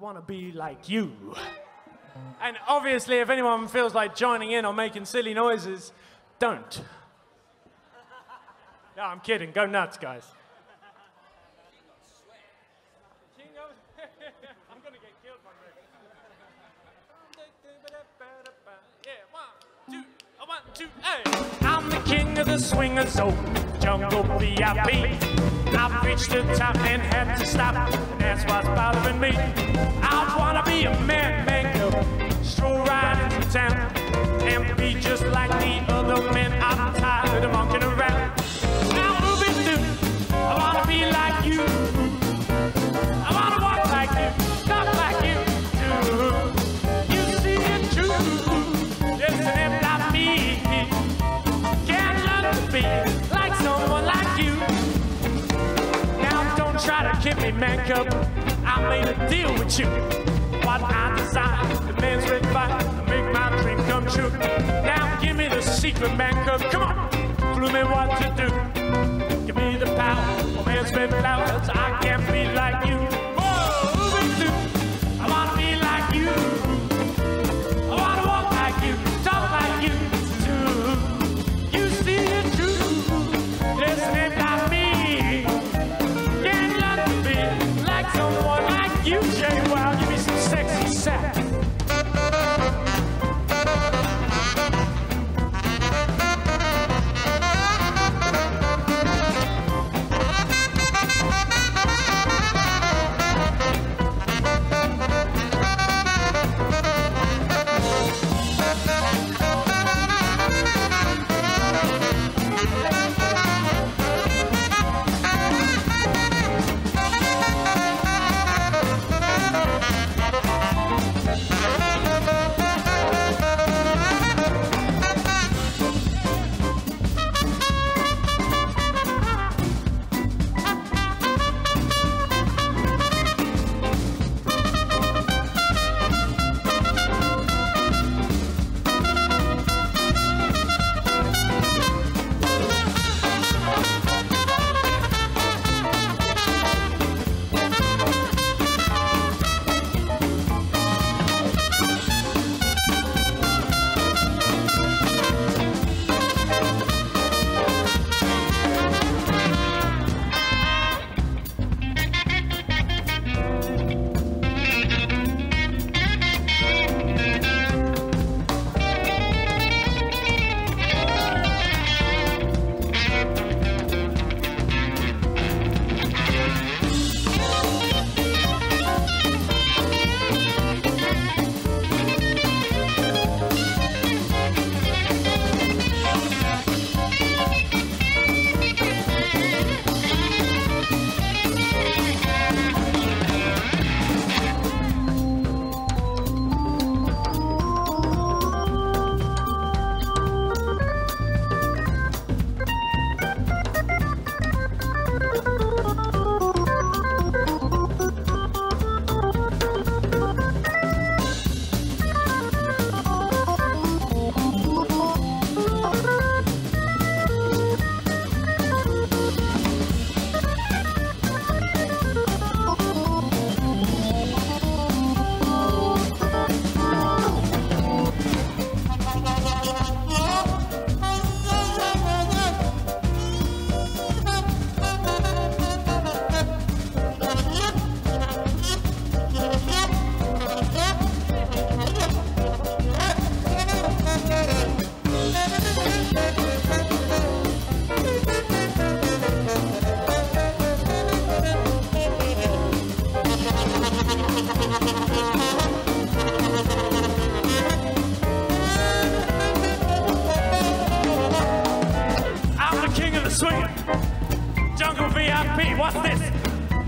want to be like you. And obviously, if anyone feels like joining in or making silly noises, don't. No, I'm kidding. Go nuts, guys. I'm the king of the swingers, so jungle VIP. I've reached the top and had to stop. That's what's bothering me. I wanna be a man, man, go stroll right into town and be just like the other men. I'm tired of monkeying around. Now moving through, I wanna be like you. I wanna walk like you, talk like you do. You see it true, just live like me. Can't learn to be kid me, man cub. I made a deal with you. What I desire, the man's red fire, to make my dream come true. Now give me the secret, man cub. Come on, clue me what to do. VIP, what's this?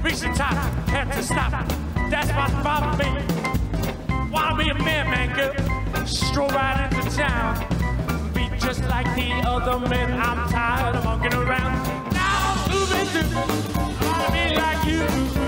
Reach the top, had to stop. That's what's bothering me. Wanna be a man, man, girl. Stroll right into town. Be just like the other men. I'm tired of walking around. Now I'm moving to. I wanna be like you.